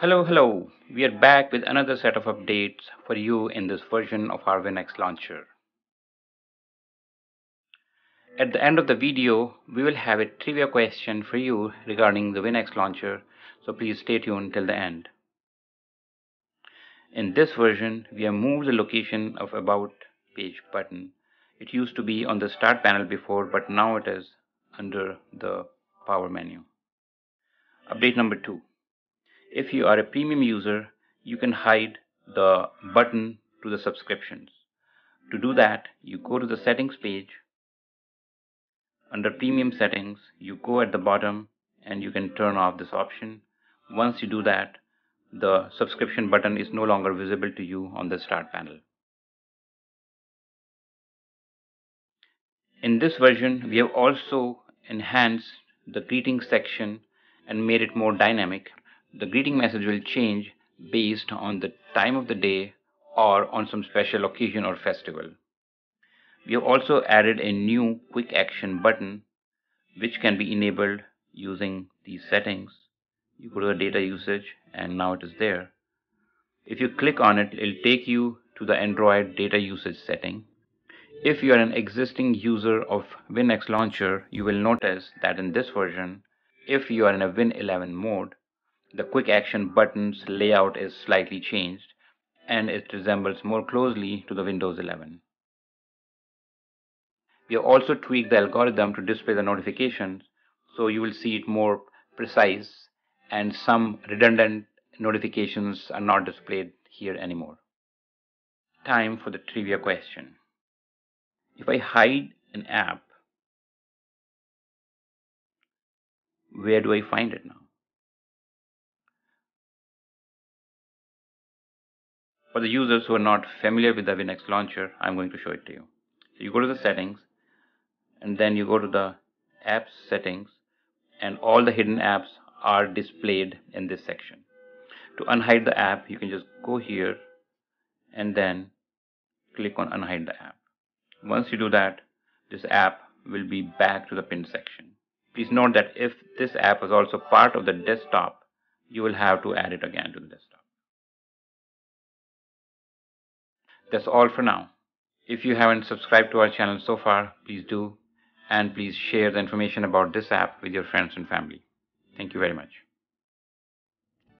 Hello, hello. We are back with another set of updates for you in this version of our WinX launcher. At the end of the video, we will have a trivia question for you regarding the WinX launcher, so please stay tuned till the end. In this version, we have moved the location of About page button. It used to be on the Start panel before, but now it is under the Power menu. Update number 2. If you are a premium user, you can hide the button to the subscriptions. To do that, you go to the settings page. Under premium settings, you go at the bottom and you can turn off this option. Once you do that, the subscription button is no longer visible to you on the start panel. In this version, we have also enhanced the greeting section and made it more dynamic. The greeting message will change based on the time of the day or on some special occasion or festival. We have also added a new quick action button which can be enabled using these settings. You go to the data usage and now it is there. If you click on it, it'll take you to the Android data usage setting. If you are an existing user of WinX Launcher, you will notice that in this version, if you are in a Win11 mode, the quick action button's layout is slightly changed and it resembles more closely to the Windows 11. We have also tweaked the algorithm to display the notifications so you will see it more precise and some redundant notifications are not displayed here anymore. Time for the trivia question. If I hide an app, where do I find it now? For the users who are not familiar with the WinX launcher, I'm going to show it to you. So you go to the settings and then you go to the apps settings and all the hidden apps are displayed in this section. To unhide the app, you can just go here and then click on unhide the app. Once you do that, this app will be back to the pinned section. Please note that if this app is also part of the desktop, you will have to add it again to the desktop. That's all for now. If you haven't subscribed to our channel so far, please do and please share the information about this app with your friends and family. Thank you very much.